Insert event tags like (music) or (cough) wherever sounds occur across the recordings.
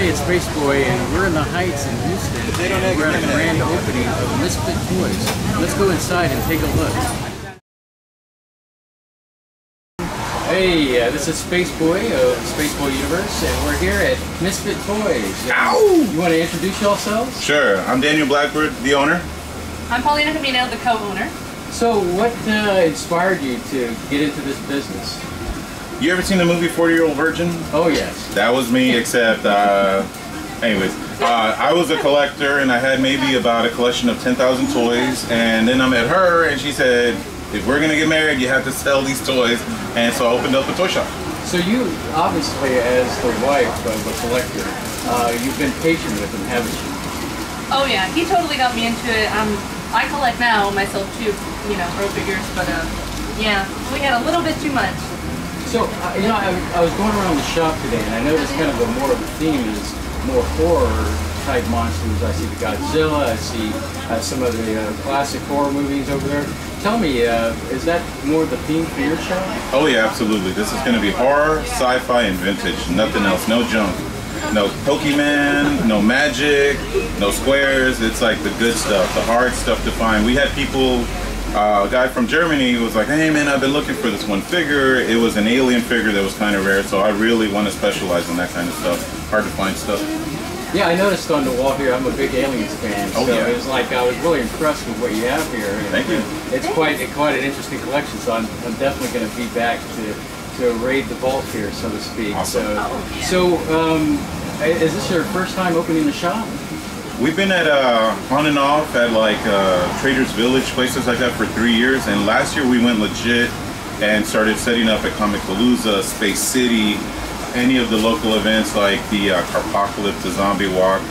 Hey, it's Space Boy, and we're in the Heights in Houston. and we're at a grand opening of Misfit Toys. Let's go inside and take a look. Hey, uh, this is Space Boy of Space Boy Universe, and we're here at Misfit Toys. And Ow! You want to introduce yourselves? Sure, I'm Daniel Blackbird, the owner. I'm Paulina Camino, the co-owner. So, what uh, inspired you to get into this business? You ever seen the movie 40 Year Old Virgin? Oh, yes. That was me, except, uh, anyways, uh, I was a collector and I had maybe about a collection of 10,000 toys. And then I met her and she said, if we're gonna get married, you have to sell these toys. And so I opened up a toy shop. So you, obviously, as the wife of a collector, uh, you've been patient with him, haven't you? Oh yeah, he totally got me into it. Um, I collect now myself too, you know, throw figures, but uh, yeah, we had a little bit too much. So, uh, you know, I, I was going around the shop today, and I noticed kind of a more of a theme is more horror type monsters. I see the Godzilla, I see uh, some of the uh, classic horror movies over there. Tell me, uh, is that more the theme for your shop? Oh yeah, absolutely. This is gonna be horror, sci-fi, and vintage. Nothing else, no junk. No Pokemon, no magic, no squares. It's like the good stuff, the hard stuff to find. We had people uh, a guy from Germany was like, hey man, I've been looking for this one figure. It was an alien figure that was kind of rare, so I really want to specialize in that kind of stuff. Hard to find stuff. Yeah, I noticed on the wall here, I'm a big Aliens fan, Oh, so yeah. it was like I was really impressed with what you have here. And, Thank you. uh, It's quite quite an interesting collection, so I'm, I'm definitely going to be back to to raid the vault here, so to speak. Awesome. So, Oh, yeah. so um, is this your first time opening the shop? We've been at uh, on and off at like uh, Traders Village, places like that for three years. And last year we went legit and started setting up at Comic Palooza, Space City, any of the local events like the uh, Carpocalypse, the Zombie Walk.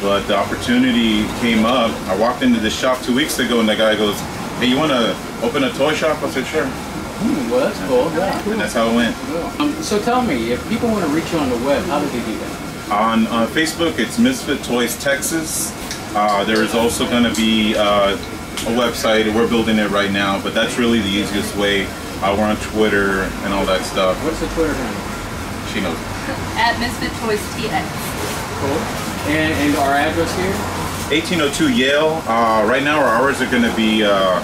But the opportunity came up. I walked into the shop two weeks ago and the guy goes, hey, you want to open a toy shop? I said, sure. Hmm, well, that's cool. Yeah, And that's how it went. Um, so tell me, if people want to reach you on the web, how do they do that? On uh, Facebook, it's Misfit Toys Texas. Uh, there is also going to be uh, a website. We're building it right now, but that's really the easiest way. Uh, we're on Twitter and all that stuff. What's the Twitter handle? She knows. (laughs) At Misfit Toys TX. Cool. And, and our address here? 1802 Yale. Uh, right now, our hours are going to be uh,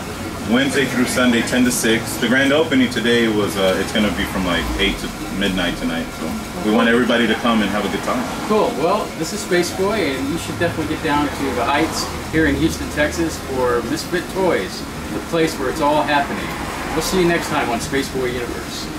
Wednesday through Sunday, 10 to 6. The grand opening today was uh, it's going to be from like 8 to midnight tonight. So we want everybody to come and have a good time. Cool. Well, this is Space Boy, and you should definitely get down to the Heights here in Houston, Texas for Misfit Toys, the place where it's all happening. We'll see you next time on Space Boy Universe.